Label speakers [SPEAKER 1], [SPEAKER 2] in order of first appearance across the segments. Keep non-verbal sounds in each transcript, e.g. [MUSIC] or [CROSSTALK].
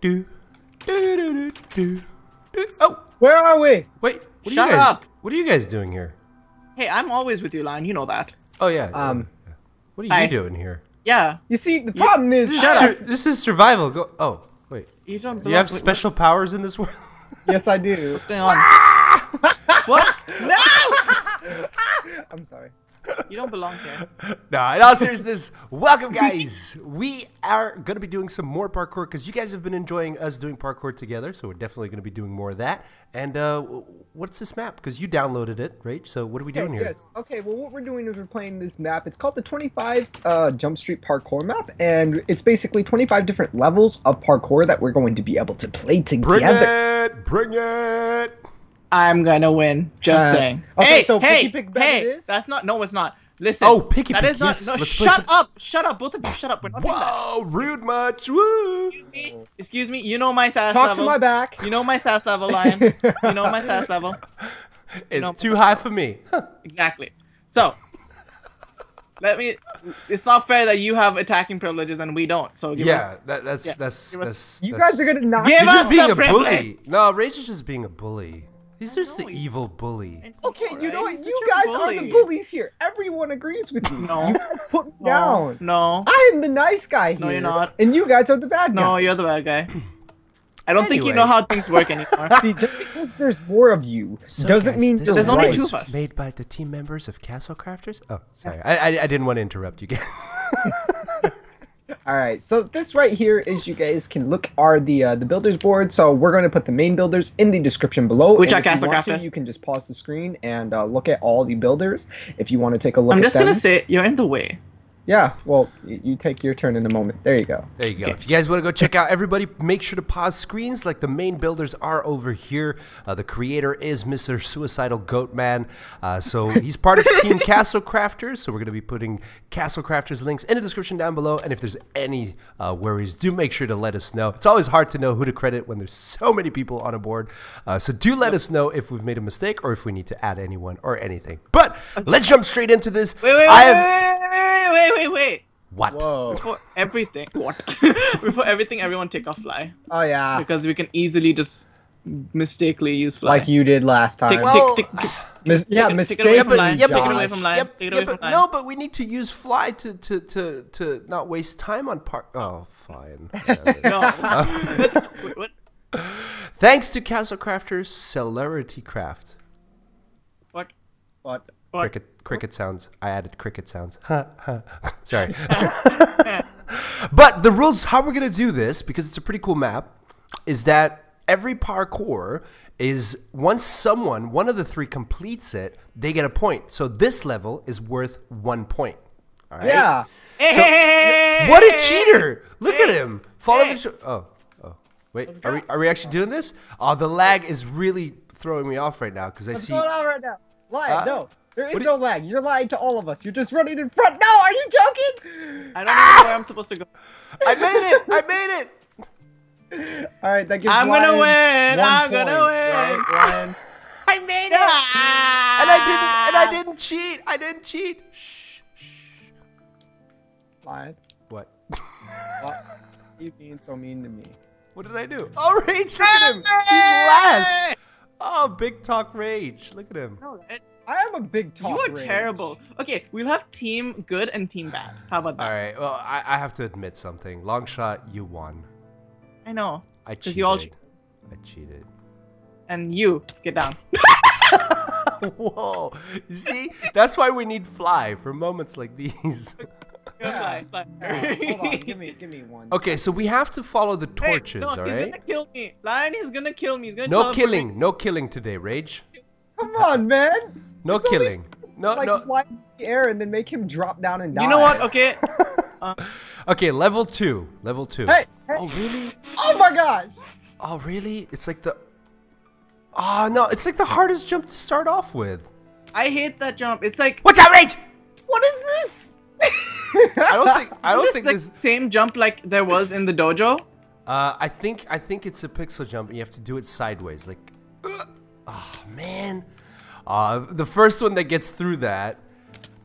[SPEAKER 1] do, do, do, do, do, do. Oh,
[SPEAKER 2] Where are we?
[SPEAKER 1] wait. What are
[SPEAKER 3] Shut
[SPEAKER 1] you guys?
[SPEAKER 3] up.
[SPEAKER 1] What are you guys doing here?
[SPEAKER 3] Hey, I'm always with you, Lion. You know that.
[SPEAKER 1] Oh yeah.
[SPEAKER 2] Um,
[SPEAKER 1] yeah. What are
[SPEAKER 3] hi.
[SPEAKER 1] you doing here?
[SPEAKER 3] Yeah.
[SPEAKER 2] You see, the problem is,
[SPEAKER 1] This is,
[SPEAKER 2] shut up.
[SPEAKER 1] sur- this is survival. Go. Oh, wait.
[SPEAKER 3] You don't.
[SPEAKER 1] You
[SPEAKER 3] belong-
[SPEAKER 1] have
[SPEAKER 3] wait,
[SPEAKER 1] special powers in this world. [LAUGHS]
[SPEAKER 2] Yes, I do.
[SPEAKER 3] What's going on? [LAUGHS] what? No! [LAUGHS]
[SPEAKER 2] I'm sorry.
[SPEAKER 3] You don't belong here. [LAUGHS]
[SPEAKER 1] No, in all seriousness, welcome [LAUGHS] guys. we are going to be doing some more parkour because you guys have been enjoying us doing parkour together. So we're definitely going to be doing more of that. And uh, what's this map? Because you downloaded it, right? So what are we doing here?
[SPEAKER 2] Yes. Okay. Well, what we're doing is we're playing this map. It's called the 25 uh, Jump Street Parkour map, and it's basically 25 different levels of parkour that we're going to be able to play together.
[SPEAKER 1] Bring it! Bring it!
[SPEAKER 3] I'm gonna win. Just
[SPEAKER 2] Uh,
[SPEAKER 3] saying.
[SPEAKER 2] okay,
[SPEAKER 3] hey,
[SPEAKER 2] so
[SPEAKER 3] hey,
[SPEAKER 2] picky pick
[SPEAKER 3] hey!
[SPEAKER 2] it is?
[SPEAKER 3] That's not. No, it's not. Listen.
[SPEAKER 1] Oh, picky
[SPEAKER 3] That
[SPEAKER 1] pick,
[SPEAKER 3] is not.
[SPEAKER 1] yes,
[SPEAKER 3] No, shut
[SPEAKER 1] for-
[SPEAKER 3] up! Shut up, both of you. Shut up. We're not doing that.
[SPEAKER 1] Whoa, rude much. Woo!
[SPEAKER 3] Excuse me. Excuse me. You know my sass
[SPEAKER 2] Talk
[SPEAKER 3] level.
[SPEAKER 2] to my back.
[SPEAKER 3] You know my sass level, Lion. you know my sass level. [LAUGHS]
[SPEAKER 1] It's
[SPEAKER 3] know-
[SPEAKER 1] too high for me. Huh.
[SPEAKER 3] Exactly. So, let me. It's not fair that you have attacking privileges and we don't. So give
[SPEAKER 1] Yeah,
[SPEAKER 3] us.
[SPEAKER 1] that, that's
[SPEAKER 3] yeah,
[SPEAKER 1] that's
[SPEAKER 3] give
[SPEAKER 1] that's.
[SPEAKER 2] You
[SPEAKER 1] that's-
[SPEAKER 2] guys are gonna knock.
[SPEAKER 3] Give
[SPEAKER 1] You're
[SPEAKER 3] us
[SPEAKER 1] just being
[SPEAKER 3] the
[SPEAKER 1] a bully. No, Rage is just being a bully. He's just the evil bully.
[SPEAKER 2] Okay,
[SPEAKER 3] All
[SPEAKER 2] you know what? You
[SPEAKER 3] such a
[SPEAKER 2] guys are the bullies here. Everyone agrees with you.
[SPEAKER 3] No.
[SPEAKER 2] You guys put me
[SPEAKER 3] No.
[SPEAKER 2] down.
[SPEAKER 3] No.
[SPEAKER 2] I am the nice guy here.
[SPEAKER 3] No, you're not.
[SPEAKER 2] And you guys are the bad guys.
[SPEAKER 3] No, you're the bad guy. I don't think you know how things work anymore. [LAUGHS]
[SPEAKER 2] See, just because there's more of you
[SPEAKER 1] So,
[SPEAKER 2] doesn't
[SPEAKER 1] guys,
[SPEAKER 2] mean
[SPEAKER 1] this
[SPEAKER 2] you're
[SPEAKER 3] There's only two of us.
[SPEAKER 1] made by the team members of Castle Crafters. Oh, sorry, [LAUGHS] I, I, I didn't want to interrupt you guys. [LAUGHS]
[SPEAKER 2] All right, so this right here, as you guys can look, are the uh, the builders board. So we're going to put the main builders in the description below.
[SPEAKER 3] Which are
[SPEAKER 2] if you to, You can just pause the screen and uh, look at all the builders if you want to take a look.
[SPEAKER 3] I'm
[SPEAKER 2] at
[SPEAKER 3] just gonna say you're in the way.
[SPEAKER 2] Yeah, well, you take your turn in a moment. There you go.
[SPEAKER 1] There you go.
[SPEAKER 3] Okay.
[SPEAKER 1] If you guys want to go check out everybody, make sure to pause screens like the main builders are over here. Uh, the creator is Mr. Suicidal Goat Man. Uh, so [LAUGHS] he's part of Team Castle Crafters. So we're going to be putting Castle Crafters links in the description down below. And if there's any uh, worries, do make sure to let us know. It's always hard to know who to credit when there's so many people on a board. Uh, so do let us know if we've made a mistake or if we need to add anyone or anything. But let's jump straight into this.
[SPEAKER 3] Wait, wait, wait,
[SPEAKER 1] I have
[SPEAKER 3] wait, wait, wait, wait, wait.
[SPEAKER 1] what?
[SPEAKER 2] Whoa.
[SPEAKER 3] Before everything, [LAUGHS] what? [LAUGHS] Before everything, everyone take off fly
[SPEAKER 2] Oh yeah,
[SPEAKER 3] because we can easily just mistakenly use fly.
[SPEAKER 2] like you did last time.
[SPEAKER 3] Take,
[SPEAKER 1] Well-
[SPEAKER 3] take, take, take,
[SPEAKER 2] Mis- yeah,
[SPEAKER 3] take it-
[SPEAKER 2] mistake.
[SPEAKER 3] take it away
[SPEAKER 1] Yeah,
[SPEAKER 3] from
[SPEAKER 1] but, yeah, but,
[SPEAKER 3] away from Lion.
[SPEAKER 1] yeah,
[SPEAKER 3] Take it
[SPEAKER 1] yeah, but
[SPEAKER 3] from
[SPEAKER 1] no, but we need to use fly to to to, to not waste time on park. Oh, fine. [LAUGHS]
[SPEAKER 3] No. Wait, what?
[SPEAKER 1] Thanks to Castle Crafters Celerity Craft.
[SPEAKER 3] What?
[SPEAKER 2] What?
[SPEAKER 3] What?
[SPEAKER 1] Cricket cricket sounds. I added cricket sounds. [LAUGHS] Sorry. [LAUGHS] but the rules, how we're gonna do this, because it's a pretty cool map, is that every parkour is once someone, one of the three completes it, they get a point. So this level is worth one point. All right.
[SPEAKER 2] Yeah.
[SPEAKER 1] So-
[SPEAKER 3] hey, hey, hey,
[SPEAKER 1] What a cheater! Look at him. Follow
[SPEAKER 3] hey.
[SPEAKER 1] the. Sh- oh, oh. Wait, are we are we actually doing this? Oh, the lag is really throwing me off right now because I
[SPEAKER 2] What's
[SPEAKER 1] see.
[SPEAKER 2] going on right now? Lie.
[SPEAKER 1] Uh,
[SPEAKER 2] no, there is
[SPEAKER 1] what do
[SPEAKER 2] no lag. You're lying to all of us. You're just running in front. No, are you joking?
[SPEAKER 3] I don't know where I'm supposed to go. [LAUGHS]
[SPEAKER 1] I made it! I made it!
[SPEAKER 2] All right, that gives
[SPEAKER 3] I'm gonna win, I'm gonna win.
[SPEAKER 2] Right, [LAUGHS]
[SPEAKER 1] I made it!
[SPEAKER 3] Ah!
[SPEAKER 1] And I didn't. And I didn't cheat. I didn't cheat. Shh. Shh.
[SPEAKER 2] Lion.
[SPEAKER 1] What?
[SPEAKER 2] What? You being so mean to me?
[SPEAKER 1] What did I do? Oh, rage! Look at him. He's last. Oh, big talk rage. Look at him.
[SPEAKER 3] No, it-
[SPEAKER 2] I am a big talk.
[SPEAKER 3] you are
[SPEAKER 2] rage.
[SPEAKER 3] terrible. Okay, we'll have team good and team bad. How about that?
[SPEAKER 1] All right. Well, I, I have to admit something. Long shot, you won.
[SPEAKER 3] I know.
[SPEAKER 1] I cheated.
[SPEAKER 3] you all
[SPEAKER 1] I cheated.
[SPEAKER 3] And you get down. [LAUGHS]
[SPEAKER 1] Whoa! You see, that's why we need fly for moments like these. [LAUGHS]
[SPEAKER 3] Go fly, [LAUGHS] fly.
[SPEAKER 2] Hold on, give me, give me one.
[SPEAKER 1] Okay, so we have to follow the
[SPEAKER 3] Hey,
[SPEAKER 1] torches,
[SPEAKER 3] no,
[SPEAKER 1] all
[SPEAKER 3] he's gonna kill me. Lion is gonna kill me. He's gonna
[SPEAKER 1] No
[SPEAKER 3] teleport
[SPEAKER 1] killing, no killing today, Rage.
[SPEAKER 2] Come on, man.
[SPEAKER 1] No
[SPEAKER 2] It's only
[SPEAKER 1] killing. No,
[SPEAKER 2] like
[SPEAKER 1] no.
[SPEAKER 2] fly in the air and then make him drop down and die.
[SPEAKER 3] You know what? Okay. [LAUGHS] [LAUGHS]
[SPEAKER 1] Okay, level two. Level two.
[SPEAKER 2] Hey, hey.
[SPEAKER 1] Oh really?
[SPEAKER 2] Oh my gosh.
[SPEAKER 1] Oh really? It's like the. Oh no! It's like the hardest jump to start off with.
[SPEAKER 3] I hate that jump. It's like
[SPEAKER 1] Watch out, Rage!
[SPEAKER 3] what is this? [LAUGHS]
[SPEAKER 1] I don't think. I don't
[SPEAKER 3] Isn't
[SPEAKER 1] think
[SPEAKER 3] this like
[SPEAKER 1] this.
[SPEAKER 3] the same jump like there was in the dojo.
[SPEAKER 1] Uh, I think. I think it's a pixel jump, and you have to do it sideways. Like. Oh man. Uh, the first one that gets through that.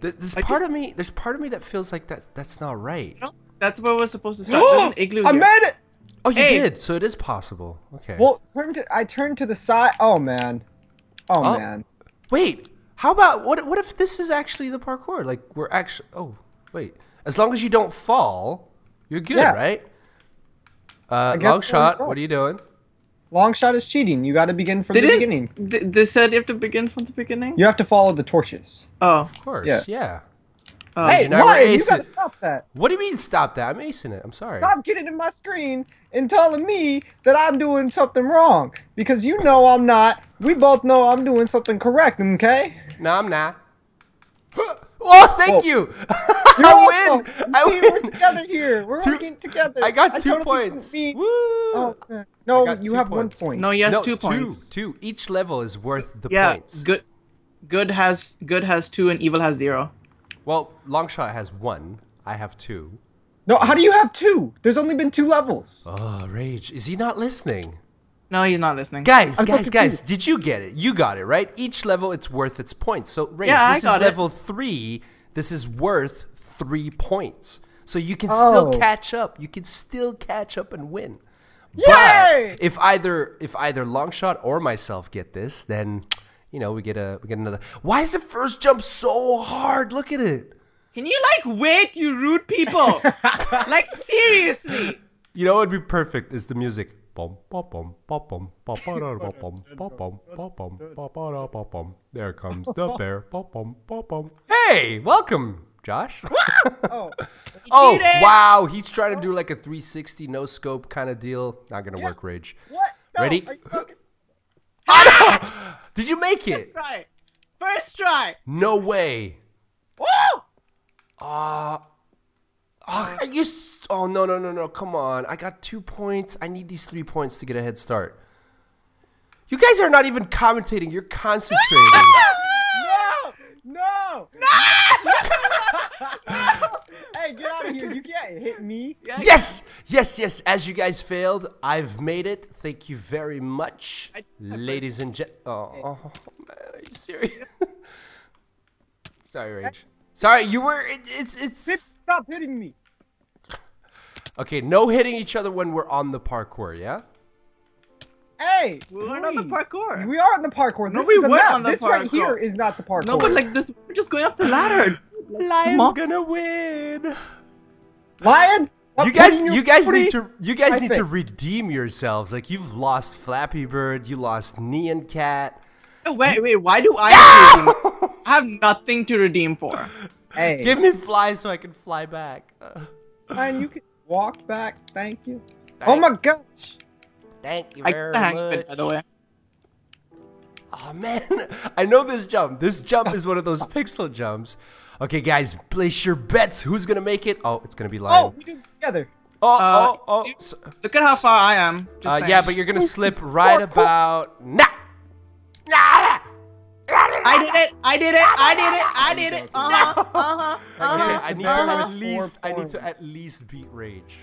[SPEAKER 1] th- There's
[SPEAKER 3] I
[SPEAKER 1] part
[SPEAKER 3] just-
[SPEAKER 1] of me. There's part of me that feels like that. That's not right.
[SPEAKER 3] No, that's where we're supposed to start. There's an [GASPS] igloo
[SPEAKER 2] I
[SPEAKER 3] here.
[SPEAKER 2] made it.
[SPEAKER 1] Oh, you
[SPEAKER 3] Hey.
[SPEAKER 1] did. So it is possible. Okay.
[SPEAKER 2] Well, turn to I turned to the side. Oh man. Oh,
[SPEAKER 1] Oh.
[SPEAKER 2] man.
[SPEAKER 1] wait. How about what? What if this is actually the parkour? Like we're actually. Oh, wait. As long as you don't fall, you're good,
[SPEAKER 2] Yeah.
[SPEAKER 1] right? Uh,
[SPEAKER 2] guess
[SPEAKER 1] long
[SPEAKER 2] so.
[SPEAKER 1] shot. What are you doing?
[SPEAKER 2] Long shot is cheating. You got to begin from
[SPEAKER 3] They
[SPEAKER 2] the
[SPEAKER 3] didn't.
[SPEAKER 2] beginning.
[SPEAKER 3] They, they said you have to begin from the beginning.
[SPEAKER 2] You have to follow the torches.
[SPEAKER 3] Oh.
[SPEAKER 1] Of course.
[SPEAKER 2] Yeah.
[SPEAKER 1] Yeah.
[SPEAKER 3] oh.
[SPEAKER 2] hey,
[SPEAKER 1] you never
[SPEAKER 2] you gotta
[SPEAKER 1] it.
[SPEAKER 2] stop that.
[SPEAKER 1] What do you mean stop that? I'm acing it. I'm sorry.
[SPEAKER 2] Stop getting in my screen and telling me that I'm doing something wrong. Because you know I'm not. We both know I'm doing something correct, okay?
[SPEAKER 1] No, I'm not. [GASPS] oh, thank
[SPEAKER 2] Whoa.
[SPEAKER 1] you.
[SPEAKER 2] You're [LAUGHS]
[SPEAKER 1] I
[SPEAKER 2] welcome.
[SPEAKER 1] win.
[SPEAKER 2] You
[SPEAKER 1] I
[SPEAKER 2] see, we're together here. We're
[SPEAKER 1] Two-
[SPEAKER 2] working together.
[SPEAKER 1] I got two
[SPEAKER 2] totally
[SPEAKER 1] points. Woo.
[SPEAKER 2] Oh, uh, no, you have
[SPEAKER 1] points.
[SPEAKER 2] one point.
[SPEAKER 3] No, he has
[SPEAKER 1] no,
[SPEAKER 3] two points.
[SPEAKER 1] Two. Each level is worth the
[SPEAKER 3] yeah.
[SPEAKER 1] points.
[SPEAKER 3] Good. Good has good has two and evil has zero.
[SPEAKER 1] Well, Longshot has one. I have two.
[SPEAKER 2] No, how do you have two? There's only been two levels.
[SPEAKER 1] Oh, Rage. Is he not listening?
[SPEAKER 3] No, he's not listening.
[SPEAKER 1] Guys,
[SPEAKER 2] I'm so
[SPEAKER 1] guys, guys, did you get it? You got it, right? Each level, it's worth its points. So, Rage,
[SPEAKER 3] Yeah, I
[SPEAKER 1] this
[SPEAKER 3] got
[SPEAKER 1] is
[SPEAKER 3] it.
[SPEAKER 1] level three. This is worth three points. So you can
[SPEAKER 2] Oh.
[SPEAKER 1] still catch up. You can still catch up and win.
[SPEAKER 2] Yay!
[SPEAKER 1] But if either if either Longshot or myself get this, then you know we get a we get another. Why is the first jump so hard? Look at it.
[SPEAKER 3] Can you like wait, you rude people? [LAUGHS] like seriously.
[SPEAKER 1] You know what would be perfect is the music. There comes the [LAUGHS] bear. Ba, bum, ba, bum. Hey, welcome, Josh. [LAUGHS]
[SPEAKER 2] Oh,
[SPEAKER 1] oh, wow. He's trying to do like a 360 no scope kind of deal. Not going to work, Rage.
[SPEAKER 2] what? No,
[SPEAKER 1] Ready?
[SPEAKER 2] are you [GASPS] fucking-
[SPEAKER 1] Did you make it?
[SPEAKER 3] First try. First try.
[SPEAKER 1] No way.
[SPEAKER 3] Woo!
[SPEAKER 1] Uh, oh, you. S- Oh no no no no! Come on! I got two points. I need these three points to get a head start. You guys are not even commentating. You're concentrating. [LAUGHS]
[SPEAKER 2] No! No! No! hey, get out of here. You can't hit me.
[SPEAKER 1] yes, yes, yes. As you guys failed, I've made it. Thank you very much,
[SPEAKER 3] I-
[SPEAKER 1] ladies and gent. Oh, oh man, are you serious? [LAUGHS] Sorry, Rage. Sorry, you were. It, it's it's.
[SPEAKER 2] Stop hitting me.
[SPEAKER 1] Okay, no hitting each other when we're on the parkour. Yeah.
[SPEAKER 2] Hey!
[SPEAKER 3] we're not on the parkour.
[SPEAKER 2] We are on the parkour.
[SPEAKER 3] No,
[SPEAKER 2] This
[SPEAKER 3] we
[SPEAKER 2] is the map.
[SPEAKER 3] on the
[SPEAKER 2] this right here is not the parkour.
[SPEAKER 3] No, but like this, we're just going up the ladder. [LAUGHS]
[SPEAKER 1] Lion's
[SPEAKER 3] Mo-
[SPEAKER 1] gonna win.
[SPEAKER 2] Lion! stop
[SPEAKER 1] You guys, you guys need to, you guys
[SPEAKER 2] I
[SPEAKER 1] need to redeem yourselves. Like you've lost Flappy Bird, you lost Nyan Cat.
[SPEAKER 3] Wait, wait, why do I have. [LAUGHS] I have nothing to redeem for?
[SPEAKER 2] Hey,
[SPEAKER 1] Give me fly so I can fly back. Uh,
[SPEAKER 2] Lion, you can walk back. Thank you. oh my gosh.
[SPEAKER 1] Thank you very
[SPEAKER 3] got the hang
[SPEAKER 1] much.
[SPEAKER 3] it, by the way.
[SPEAKER 1] Oh man, [LAUGHS] I know this jump. This jump is one of those pixel jumps. Okay, guys, place your bets. Who's gonna make it? Oh, it's gonna be
[SPEAKER 2] Oh, we did it together.
[SPEAKER 1] Oh,
[SPEAKER 3] Uh,
[SPEAKER 1] oh, oh.
[SPEAKER 3] you-
[SPEAKER 1] so-
[SPEAKER 3] Look at how far I am. Just
[SPEAKER 1] uh, yeah, but you're gonna slip right [LAUGHS] about. Nah. Nah.
[SPEAKER 3] I did it! I did it! I did it! I did it! Uh huh! Uh huh! Uh-huh.
[SPEAKER 1] I need to
[SPEAKER 3] Uh-huh.
[SPEAKER 1] at least. I need to at least beat Rage.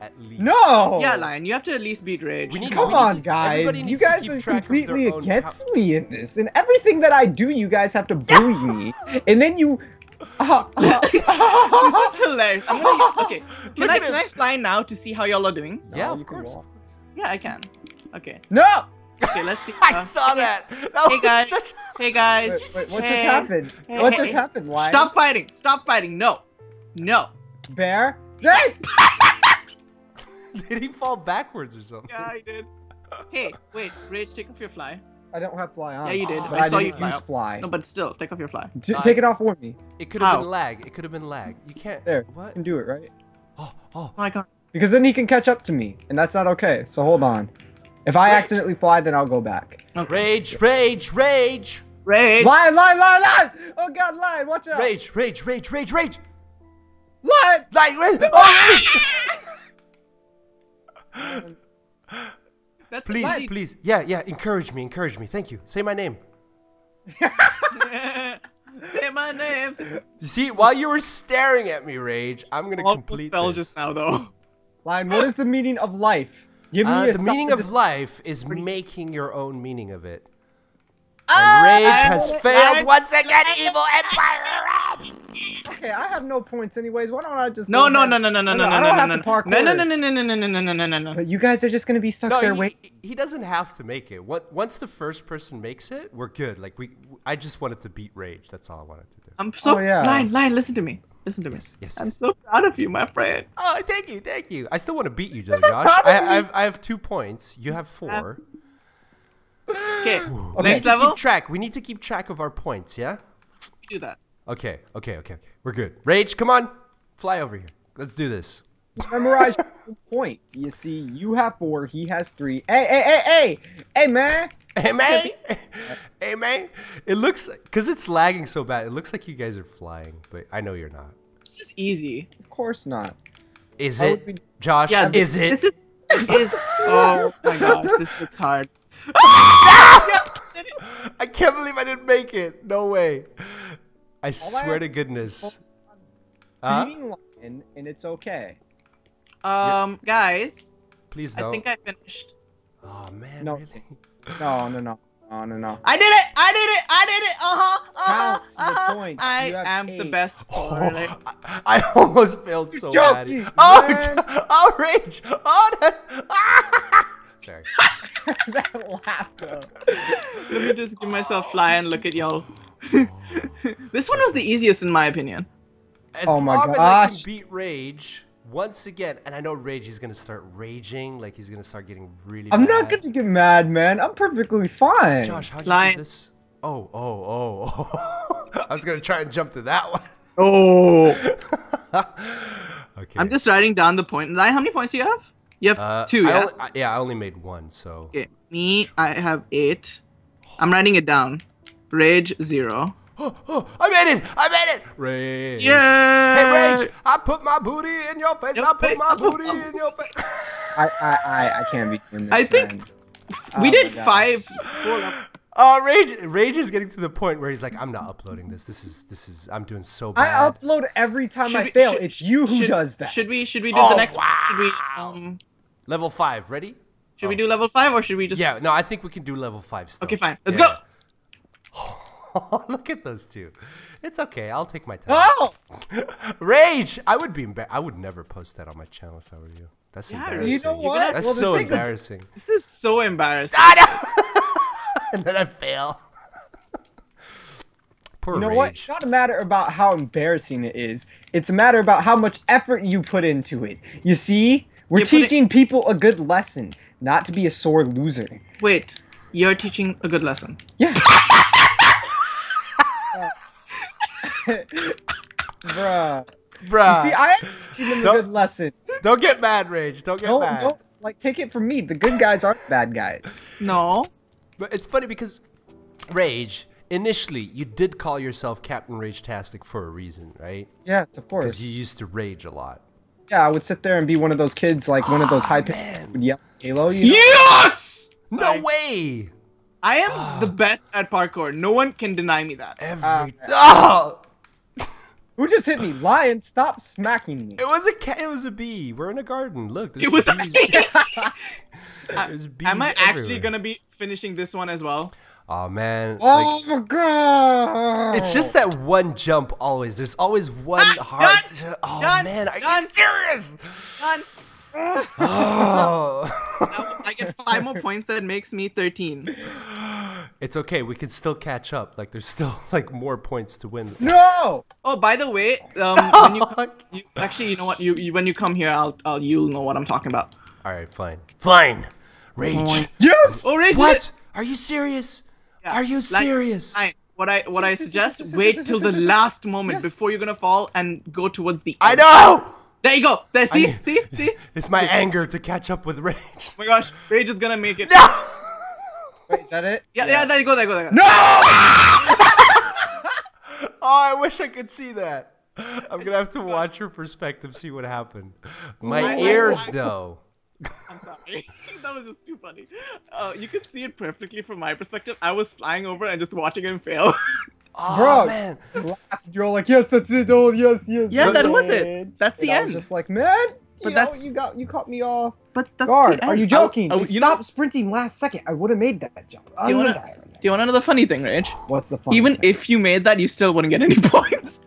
[SPEAKER 1] At least.
[SPEAKER 2] No!
[SPEAKER 3] Yeah, Lion, you have to at least beat Rage.
[SPEAKER 1] We need-
[SPEAKER 2] Come
[SPEAKER 1] we
[SPEAKER 2] on,
[SPEAKER 1] to-
[SPEAKER 2] guys. You guys are
[SPEAKER 1] track of their
[SPEAKER 2] completely against
[SPEAKER 1] pow-
[SPEAKER 2] me in this. And everything that I do, you guys have to [LAUGHS] bully me. And then you. Uh, [LAUGHS] uh, [LAUGHS]
[SPEAKER 3] this is hilarious. I'm gonna. Okay, can
[SPEAKER 1] Look
[SPEAKER 3] I can
[SPEAKER 1] him.
[SPEAKER 3] I fly now to see how y'all are doing?
[SPEAKER 1] Yeah,
[SPEAKER 2] No,
[SPEAKER 1] of course.
[SPEAKER 2] walk.
[SPEAKER 3] Yeah, I can. Okay.
[SPEAKER 2] no!
[SPEAKER 3] Okay, let's see. [LAUGHS]
[SPEAKER 1] I
[SPEAKER 3] uh,
[SPEAKER 1] saw
[SPEAKER 3] okay.
[SPEAKER 1] that. That
[SPEAKER 3] Hey
[SPEAKER 1] was
[SPEAKER 3] guys.
[SPEAKER 1] such-
[SPEAKER 3] Hey guys.
[SPEAKER 2] Wait, wait, what just
[SPEAKER 3] Hey.
[SPEAKER 2] happened?
[SPEAKER 3] Hey,
[SPEAKER 2] what just happened, Lion?
[SPEAKER 3] Stop fighting! Stop fighting! No, no.
[SPEAKER 2] Bear? Hey! [LAUGHS]
[SPEAKER 1] Did he fall backwards or something?
[SPEAKER 3] Yeah, he did. Hey, wait, Rage, take off your fly.
[SPEAKER 2] I don't have fly on.
[SPEAKER 3] Yeah, you did.
[SPEAKER 2] But
[SPEAKER 3] I
[SPEAKER 2] I,
[SPEAKER 3] saw you fly
[SPEAKER 2] use fly.
[SPEAKER 3] No, but still, take off your fly.
[SPEAKER 2] T-
[SPEAKER 1] Uh,
[SPEAKER 2] take it off for me.
[SPEAKER 1] It could have been lag. It could have been lag. You can't.
[SPEAKER 2] There. You
[SPEAKER 1] What?
[SPEAKER 2] can do it, right?
[SPEAKER 1] Oh, oh.
[SPEAKER 3] Oh my god.
[SPEAKER 2] Because then he can catch up to me. And that's not okay. So hold on. If I
[SPEAKER 1] Wait.
[SPEAKER 2] accidentally fly, then I'll go back.
[SPEAKER 3] Okay.
[SPEAKER 1] Rage, rage, rage,
[SPEAKER 3] Rage.
[SPEAKER 2] Lion, lion, lion, lion! Oh god, lion, watch out!
[SPEAKER 1] rage, rage, rage, rage, rage.
[SPEAKER 2] Lion!
[SPEAKER 1] Like, rage. Oh, [LAUGHS]
[SPEAKER 3] That's
[SPEAKER 1] please,
[SPEAKER 3] easy.
[SPEAKER 1] please. Yeah, yeah. Encourage me, encourage me. Thank you. Say my name. [LAUGHS]
[SPEAKER 3] Say my name.
[SPEAKER 1] You see, while you were staring at me, rage, I'm gonna
[SPEAKER 3] Almost
[SPEAKER 1] complete
[SPEAKER 3] fell
[SPEAKER 1] this.
[SPEAKER 3] just now, though.
[SPEAKER 2] Lion, what is the meaning of life? Give me
[SPEAKER 1] Uh,
[SPEAKER 2] a
[SPEAKER 1] the meaning of life is making your own meaning of it.
[SPEAKER 2] Ah,
[SPEAKER 1] And Rage has failed
[SPEAKER 3] I-
[SPEAKER 1] once again, evil empire.
[SPEAKER 2] Okay, I have no points anyways. Why don't I just
[SPEAKER 3] No,
[SPEAKER 2] go
[SPEAKER 3] no,
[SPEAKER 2] ahead-
[SPEAKER 3] no, no, no, no, no,
[SPEAKER 2] I
[SPEAKER 3] no,
[SPEAKER 2] don't
[SPEAKER 3] no,
[SPEAKER 2] have
[SPEAKER 3] no,
[SPEAKER 2] to parkour.
[SPEAKER 3] no, no, no, no, no, no, no, no, no, no, no, no, no.
[SPEAKER 2] But you guys are just gonna be stuck
[SPEAKER 1] No,
[SPEAKER 2] there
[SPEAKER 1] he,
[SPEAKER 2] waiting.
[SPEAKER 1] he doesn't have to make it. What once the first person makes it, we're good. Like we, I just wanted to beat Rage. That's all I wanted to do.
[SPEAKER 3] I'm so
[SPEAKER 2] Oh, yeah.
[SPEAKER 3] Lion, Lion, listen to me. Listen to me.
[SPEAKER 1] Yes, yes,
[SPEAKER 3] I'm
[SPEAKER 1] yes.
[SPEAKER 3] so proud of you, my friend.
[SPEAKER 1] Oh, thank you, thank you. I still want to beat you, though, Josh. I, I have, I have two points. You have four.
[SPEAKER 3] Okay,
[SPEAKER 1] We need
[SPEAKER 3] next
[SPEAKER 1] to
[SPEAKER 3] level.
[SPEAKER 1] keep track. We need to keep track of our points. Yeah.
[SPEAKER 3] Do that.
[SPEAKER 1] Okay, okay, okay, okay. We're good. Rage, come on, fly over here. Let's do this.
[SPEAKER 2] Memorize your [LAUGHS] point. You see, you have four, he has three. Hey, hey, hey, hey, hey, man.
[SPEAKER 1] Hey man, [LAUGHS] hey man. It looks because it's lagging so bad. It looks like you guys are flying, but I know you're not.
[SPEAKER 3] This is easy.
[SPEAKER 2] Of course not.
[SPEAKER 1] Is
[SPEAKER 2] How
[SPEAKER 1] it,
[SPEAKER 2] we-
[SPEAKER 1] Josh?
[SPEAKER 3] Yeah,
[SPEAKER 1] is it?
[SPEAKER 3] This is. is [LAUGHS] oh my gosh, this looks hard.
[SPEAKER 1] I can't believe I didn't make it. No way. I swear
[SPEAKER 2] have
[SPEAKER 1] to goodness. Huh?
[SPEAKER 2] Beating lion, and it's okay.
[SPEAKER 3] Um, guys,
[SPEAKER 1] Please
[SPEAKER 3] I
[SPEAKER 1] don't.
[SPEAKER 3] think I finished.
[SPEAKER 1] Oh man,
[SPEAKER 2] No.
[SPEAKER 1] really?
[SPEAKER 2] No, no, no, no, no, no.
[SPEAKER 3] I did it! I did it! I did it! Uh huh! Uh huh! Uh-huh.
[SPEAKER 2] points.
[SPEAKER 3] I
[SPEAKER 2] You have
[SPEAKER 3] am the best [LAUGHS] player.
[SPEAKER 1] I, I almost failed so bad.
[SPEAKER 2] joking,
[SPEAKER 1] Oh,
[SPEAKER 2] man.
[SPEAKER 1] Oh, rage! Oh, no. Sorry. [LAUGHS] [LAUGHS]
[SPEAKER 2] that laughter.
[SPEAKER 3] Let me just give myself fly and look at y'all. [LAUGHS] this one was the easiest in my opinion.
[SPEAKER 1] As
[SPEAKER 2] Oh my
[SPEAKER 1] long as I can
[SPEAKER 2] gosh.
[SPEAKER 1] beat Rage once again, and I know Rage is gonna start raging, like he's gonna start getting really.
[SPEAKER 2] I'm
[SPEAKER 1] bad.
[SPEAKER 2] not gonna get mad, man. I'm perfectly fine.
[SPEAKER 1] Josh, how'd you do this? Oh, oh, oh! oh. [LAUGHS] I was gonna try and jump to that one.
[SPEAKER 3] Oh.
[SPEAKER 1] Okay.
[SPEAKER 3] I'm just writing down the point. Lion, how many points do you have? You have
[SPEAKER 1] Uh,
[SPEAKER 3] two,
[SPEAKER 1] I
[SPEAKER 3] yeah?
[SPEAKER 1] only, I, yeah, I only made one, so.
[SPEAKER 3] Okay, me, I have eight. I'm writing it down. Rage, zero.
[SPEAKER 1] Oh, [GASPS] oh, I made it! I made it! Rage.
[SPEAKER 3] Yeah!
[SPEAKER 1] Hey, Rage! I put my booty in your face.
[SPEAKER 3] Your
[SPEAKER 1] I put
[SPEAKER 3] face,
[SPEAKER 1] my booty
[SPEAKER 3] my
[SPEAKER 1] in your face. [LAUGHS]
[SPEAKER 2] I, I, I, I can't be doing this.
[SPEAKER 3] I think-
[SPEAKER 2] man.
[SPEAKER 3] We
[SPEAKER 2] Oh
[SPEAKER 3] did five. Four levels. [GASPS]
[SPEAKER 1] Oh, Rage! Rage is getting to the point where he's like, "I'm not uploading this. This is this is. I'm doing so bad.
[SPEAKER 2] I upload every time
[SPEAKER 3] Should
[SPEAKER 2] I
[SPEAKER 3] we-
[SPEAKER 2] fail.
[SPEAKER 3] should-
[SPEAKER 2] it's you who
[SPEAKER 3] should-
[SPEAKER 2] does that.
[SPEAKER 3] Should we? Should we do
[SPEAKER 1] Oh,
[SPEAKER 3] the next? Should we? Um.
[SPEAKER 1] Level five. Ready?
[SPEAKER 3] Should we oh. do level five or should we just?
[SPEAKER 1] Yeah. No, I think we can do level five still.
[SPEAKER 3] Okay, fine. Let's
[SPEAKER 1] Yeah.
[SPEAKER 3] go. [LAUGHS]
[SPEAKER 1] Look at those two. It's okay. I'll take my time.
[SPEAKER 2] Oh, [LAUGHS]
[SPEAKER 1] Rage! I would be. Embar- I would never post that on my channel if I were you. That's
[SPEAKER 3] Yeah,
[SPEAKER 1] embarrassing.
[SPEAKER 2] you know what?
[SPEAKER 1] That's
[SPEAKER 2] Well,
[SPEAKER 1] so
[SPEAKER 2] thing is-
[SPEAKER 1] embarrassing.
[SPEAKER 3] This is so embarrassing.
[SPEAKER 1] I know. [LAUGHS] and then I fail. Poor
[SPEAKER 2] You know
[SPEAKER 1] Rage.
[SPEAKER 2] what? It's not a matter about how embarrassing it is. It's a matter about how much effort you put into it. You see, we're
[SPEAKER 3] You're putting-
[SPEAKER 2] teaching people a good lesson, not to be a sore loser.
[SPEAKER 3] Wait, you're teaching a good lesson.
[SPEAKER 2] Yeah. [LAUGHS] [LAUGHS] Bruh.
[SPEAKER 1] Bruh.
[SPEAKER 2] You see, I am teaching them a good lesson.
[SPEAKER 1] Don't get mad, Rage. Don't get
[SPEAKER 2] Don't,
[SPEAKER 1] mad.
[SPEAKER 2] don't, like, take it from me. The good guys aren't bad guys.
[SPEAKER 3] No.
[SPEAKER 1] But it's funny because Rage, initially, you did call yourself Captain Rage Tastic for a reason, right?
[SPEAKER 2] Yes, of course.
[SPEAKER 1] Because you used to rage a lot.
[SPEAKER 2] Yeah, I would sit there and be one of those kids, like one of those ah, high pitched
[SPEAKER 1] man.
[SPEAKER 2] would yell Halo. You know?
[SPEAKER 3] Yes.
[SPEAKER 1] No
[SPEAKER 3] Sorry.
[SPEAKER 1] way!
[SPEAKER 3] I am ah. the best at parkour. No one can deny me that.
[SPEAKER 1] Every oh! [LAUGHS]
[SPEAKER 2] Who just hit me? Lion, stop smacking me.
[SPEAKER 1] It was a cat. It was a bee. We're in a garden. Look, there's
[SPEAKER 3] It was.
[SPEAKER 1] bees. [LAUGHS] there's bees
[SPEAKER 3] Am I actually gonna be finishing this one as well?
[SPEAKER 1] Oh man.
[SPEAKER 2] Oh
[SPEAKER 1] like,
[SPEAKER 2] my god!
[SPEAKER 1] it's just that one jump always. There's always one
[SPEAKER 3] Ah,
[SPEAKER 1] hard.
[SPEAKER 3] done,
[SPEAKER 1] ju- oh
[SPEAKER 3] done,
[SPEAKER 1] man, are
[SPEAKER 3] done.
[SPEAKER 1] you serious?
[SPEAKER 3] Done.
[SPEAKER 1] Oh.
[SPEAKER 3] Now [LAUGHS] I get five more points. That makes me 13. [GASPS]
[SPEAKER 1] it's okay. We can still catch up. Like there's still like more points to win.
[SPEAKER 2] no.
[SPEAKER 3] Oh, by the way, um, [LAUGHS] when you, you actually, you know what? You, you when you come here, I'll, I'll you'll know what I'm talking about.
[SPEAKER 1] All right, fine. Fine. Rage.
[SPEAKER 2] Yes.
[SPEAKER 3] Oh, Rage,
[SPEAKER 1] What? Are you serious?
[SPEAKER 3] Yeah.
[SPEAKER 1] Are you
[SPEAKER 3] Like,
[SPEAKER 1] serious?
[SPEAKER 3] What I what I
[SPEAKER 2] Yes, yes, yes,
[SPEAKER 3] suggest,
[SPEAKER 2] yes, [LAUGHS] yes,
[SPEAKER 3] wait till the
[SPEAKER 2] yes, yes.
[SPEAKER 3] last moment
[SPEAKER 2] Yes.
[SPEAKER 3] before you're gonna fall and go towards the.
[SPEAKER 1] I know.
[SPEAKER 3] There you go. There, see,
[SPEAKER 1] I-
[SPEAKER 3] see, see. [LAUGHS]
[SPEAKER 1] It's my anger to catch up with rage.
[SPEAKER 3] Oh my gosh, Rage is gonna make it.
[SPEAKER 1] No. [LAUGHS]
[SPEAKER 2] Wait, is that it?
[SPEAKER 3] Yeah, yeah, there you go, there you go, there you go.
[SPEAKER 2] No.
[SPEAKER 1] Oh, I wish I could see that. I'm gonna have to watch your perspective, see what happened. My
[SPEAKER 3] My-
[SPEAKER 1] ears, though.
[SPEAKER 3] I'm sorry. [LAUGHS] that was just too funny. Uh, you could see it perfectly from my perspective. I was flying over and just watching him fail. [LAUGHS]
[SPEAKER 1] Oh
[SPEAKER 2] Bro.
[SPEAKER 1] man.
[SPEAKER 2] You're all like, yes, that's it. Oh, yes, yes.
[SPEAKER 3] Yeah,
[SPEAKER 2] yes,
[SPEAKER 3] that was it. That's the
[SPEAKER 2] And I was
[SPEAKER 3] end.
[SPEAKER 2] just like, man.
[SPEAKER 3] But
[SPEAKER 2] you
[SPEAKER 3] that's-
[SPEAKER 2] know, you got you caught me off
[SPEAKER 3] but that's
[SPEAKER 2] guard.
[SPEAKER 3] the
[SPEAKER 2] Are you joking?
[SPEAKER 3] I-
[SPEAKER 2] It
[SPEAKER 3] you know-
[SPEAKER 2] sprinting last second. I would have made that jump.
[SPEAKER 3] Do you wanna- Do you want to know the funny thing, Rage?
[SPEAKER 2] What's the fun?
[SPEAKER 3] Even
[SPEAKER 2] thing?
[SPEAKER 3] if you made that, you still wouldn't get any [LAUGHS] points.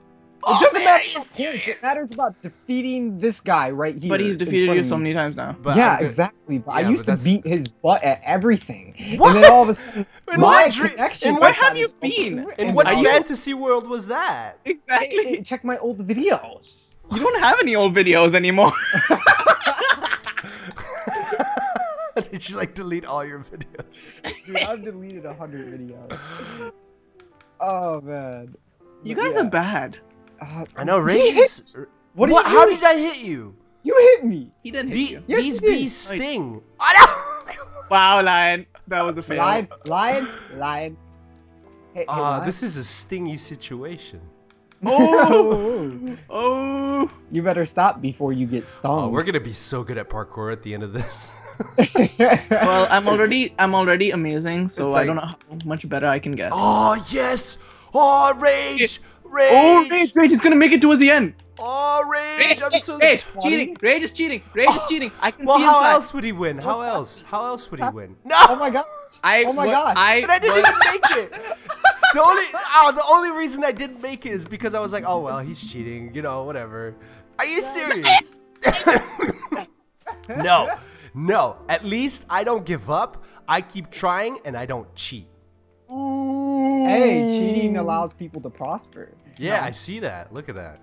[SPEAKER 2] It doesn't matter about points. It matters about defeating this guy right here.
[SPEAKER 3] But he's
[SPEAKER 2] in
[SPEAKER 3] defeated you so many times now.
[SPEAKER 1] But
[SPEAKER 2] yeah, exactly. But
[SPEAKER 1] Yeah,
[SPEAKER 2] I
[SPEAKER 1] but
[SPEAKER 2] used to beat his butt at everything.
[SPEAKER 1] What?
[SPEAKER 2] And then all of a sudden, [LAUGHS]
[SPEAKER 1] In
[SPEAKER 2] my
[SPEAKER 1] what dream-
[SPEAKER 2] connection.
[SPEAKER 1] in
[SPEAKER 2] got
[SPEAKER 1] what
[SPEAKER 3] have you been?
[SPEAKER 1] In
[SPEAKER 2] and
[SPEAKER 1] what
[SPEAKER 2] I-
[SPEAKER 1] fantasy world was that?
[SPEAKER 3] Exactly.
[SPEAKER 2] Hey, check my old videos.
[SPEAKER 3] You don't have any old videos anymore. [LAUGHS] [LAUGHS]
[SPEAKER 1] Did you like delete all your videos?
[SPEAKER 2] Dude, I've deleted a hundred videos. Oh man.
[SPEAKER 3] You
[SPEAKER 2] But
[SPEAKER 3] guys
[SPEAKER 2] yeah.
[SPEAKER 3] are bad.
[SPEAKER 2] Uh,
[SPEAKER 1] I know,
[SPEAKER 2] he
[SPEAKER 1] Rage.
[SPEAKER 2] hit- What,
[SPEAKER 1] What? How did I hit you?
[SPEAKER 2] You hit me.
[SPEAKER 3] He didn't hit
[SPEAKER 1] The,
[SPEAKER 3] you.
[SPEAKER 2] Yes,
[SPEAKER 1] these
[SPEAKER 2] you
[SPEAKER 1] bees
[SPEAKER 3] Wait.
[SPEAKER 1] sting. I know. [LAUGHS]
[SPEAKER 3] Wow, Lion. That was a fail.
[SPEAKER 2] Lion, lion, lion. Hey, hey,
[SPEAKER 1] Ah, this is a stingy situation. [LAUGHS]
[SPEAKER 3] Oh. oh.
[SPEAKER 2] you better stop before you get stung.
[SPEAKER 1] Oh, we're gonna be so good at parkour at the end of this. [LAUGHS]
[SPEAKER 3] Well, I'm already I'm already amazing, so
[SPEAKER 1] It's
[SPEAKER 3] I don't know how much better I can get.
[SPEAKER 1] oh yes! Oh rage! Rage!
[SPEAKER 3] Oh, Rage, Rage is gonna make it towards the end.
[SPEAKER 1] Oh rage! I'm so
[SPEAKER 3] hey,
[SPEAKER 1] sorry.
[SPEAKER 3] cheating. Rage is cheating. Rage is oh. cheating. I can
[SPEAKER 1] Well,
[SPEAKER 3] see
[SPEAKER 1] how
[SPEAKER 3] inside.
[SPEAKER 1] else would he win? How else? How else would he win? [LAUGHS] No!
[SPEAKER 2] oh my god.
[SPEAKER 3] I,
[SPEAKER 2] Oh my
[SPEAKER 3] wa-
[SPEAKER 2] gosh.
[SPEAKER 3] I,
[SPEAKER 1] And I didn't even make it. [LAUGHS] The only oh, the only reason I didn't make it is because I was like, oh well, he's cheating, you know, whatever. Are you serious? [LAUGHS] no, no. At least I don't give up. I keep trying and I don't cheat.
[SPEAKER 2] Hey, cheating allows people to prosper.
[SPEAKER 1] Yeah, I see that. Look at that.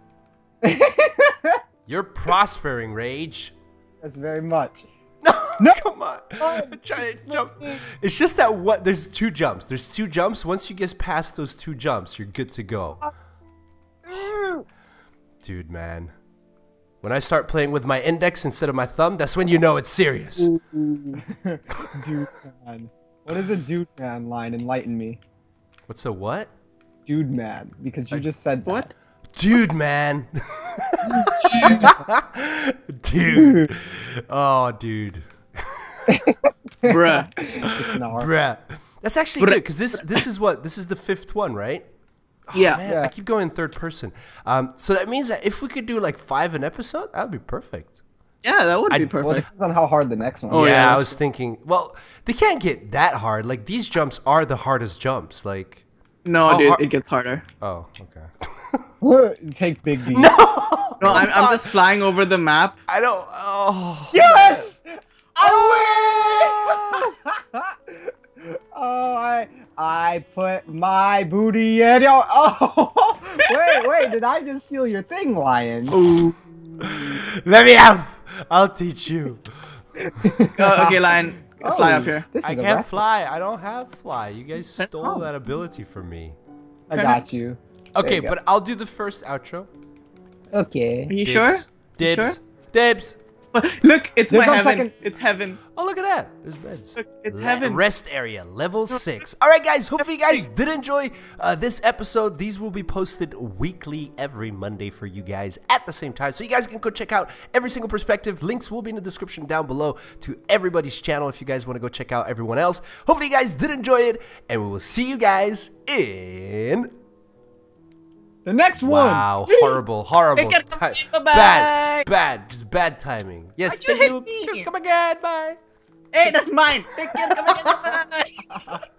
[SPEAKER 1] [LAUGHS] You're prospering, Rage.
[SPEAKER 2] That's very much. [LAUGHS]
[SPEAKER 1] No,
[SPEAKER 2] No.
[SPEAKER 1] come on. [LAUGHS] I'm trying to jump. It's just that what there's two jumps. There's two jumps. Once you get past those two jumps, you're good to go. Dude, man. When I start playing with my index instead of my thumb, that's when you know it's serious.
[SPEAKER 2] Dude man. What is a dude man line? Enlighten me.
[SPEAKER 1] What's a what?
[SPEAKER 2] Dude man. Because you just said that.
[SPEAKER 3] What?
[SPEAKER 1] Dude, man. [LAUGHS] dude. Oh, dude.
[SPEAKER 3] Bruh.
[SPEAKER 2] It's.
[SPEAKER 1] Bruh. That's actually
[SPEAKER 3] Bruh.
[SPEAKER 1] good because this this is what this is the fifth one, right?
[SPEAKER 3] yeah.
[SPEAKER 1] Man,
[SPEAKER 2] Yeah.
[SPEAKER 1] I keep going third person. Um, so that means that if we could do like five an episode, that would be perfect.
[SPEAKER 3] Yeah, that would be
[SPEAKER 1] I-
[SPEAKER 2] Well, it
[SPEAKER 3] perfect.
[SPEAKER 2] depends on how hard the next one.
[SPEAKER 3] Oh,
[SPEAKER 2] is.
[SPEAKER 1] yeah,
[SPEAKER 3] yeah,
[SPEAKER 1] I
[SPEAKER 3] that's
[SPEAKER 1] was thinking. Well, they can't get that hard. Like these jumps are the hardest jumps. Like,
[SPEAKER 3] no, dude,
[SPEAKER 1] hard-
[SPEAKER 3] it gets harder.
[SPEAKER 1] oh, okay. [LAUGHS]
[SPEAKER 2] Take Big D.
[SPEAKER 3] No, I'm, I'm just flying over the map.
[SPEAKER 1] I don't. Oh,
[SPEAKER 2] Yes! I ah! win! [LAUGHS] oh, I I put my booty in your. [LAUGHS] Oh, wait, wait! Did I just steal your thing, Lion?
[SPEAKER 3] Ooh.
[SPEAKER 1] let me out. I'll teach you.
[SPEAKER 3] Oh, okay, Lion, [LAUGHS] oh, fly
[SPEAKER 2] Oh,
[SPEAKER 3] up here.
[SPEAKER 2] This is
[SPEAKER 1] I
[SPEAKER 2] a
[SPEAKER 1] can't
[SPEAKER 2] wrestling.
[SPEAKER 1] fly. I don't have fly. You guys stole
[SPEAKER 3] wrong.
[SPEAKER 1] that ability from me.
[SPEAKER 2] I got you.
[SPEAKER 1] Okay,
[SPEAKER 2] you go.
[SPEAKER 1] but I'll do the first outro.
[SPEAKER 2] Okay.
[SPEAKER 3] Are you sure?
[SPEAKER 1] Dibs.
[SPEAKER 3] sure?
[SPEAKER 1] Dibs. [LAUGHS]
[SPEAKER 3] Look, it's
[SPEAKER 2] Dibs
[SPEAKER 3] my heaven.
[SPEAKER 2] second.
[SPEAKER 3] It's heaven.
[SPEAKER 1] Oh, look at that. There's beds.
[SPEAKER 3] Look, it's
[SPEAKER 1] Le-
[SPEAKER 3] heaven.
[SPEAKER 1] Rest area, level six. All right, guys. Hopefully, you guys did enjoy uh, this episode. These will be posted weekly every Monday for you guys at the same time. So you guys can go check out every single perspective. Links will be in the description down below to everybody's channel if you guys want to go check out everyone else. Hopefully, you guys did enjoy it, and we will see you guys in.
[SPEAKER 2] The next one.
[SPEAKER 1] Wow, horrible, horrible,
[SPEAKER 3] Take it,
[SPEAKER 1] ti-
[SPEAKER 3] bye-bye.
[SPEAKER 1] bad, bad, just bad timing. Yes,
[SPEAKER 3] you
[SPEAKER 1] thank
[SPEAKER 3] hit
[SPEAKER 1] you.
[SPEAKER 3] me?
[SPEAKER 1] Come again, bye.
[SPEAKER 3] Hey, that's mine. Take care. Come again. [LAUGHS] Bye. [LAUGHS]